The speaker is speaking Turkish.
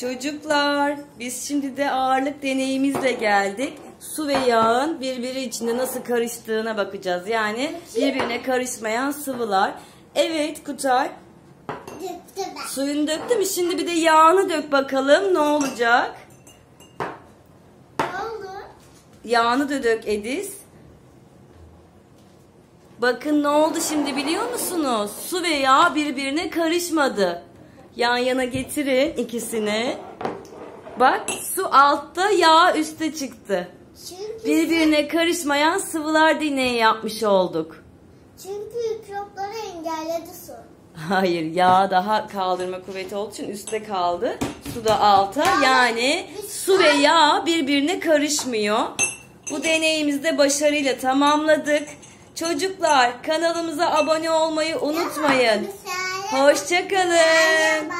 Çocuklar, biz şimdi de ağırlık deneyimizle geldik. Su ve yağın birbiri içinde nasıl karıştığına bakacağız. Yani birbirine karışmayan sıvılar. Evet Kutay, Döktü ben. suyunu döktü mü? Şimdi bir de yağını dök bakalım ne olacak? Ne oldu? Yağını da dök Edis. Bakın ne oldu şimdi biliyor musunuz? Su ve yağ birbirine karışmadı. Yan yana getirin ikisini. Bak su altta yağ üstte çıktı. Çünkü, Birbirine karışmayan sıvılar deneyi yapmış olduk. çünkü mikropları engelledi su. Hayır yağ daha kaldırma kuvveti olduğu için üstte kaldı. Su da alta yani su ve yağ birbirine karışmıyor. Bu deneyimizde başarıyla tamamladık. Çocuklar kanalımıza abone olmayı unutmayın. Hoşçakalın.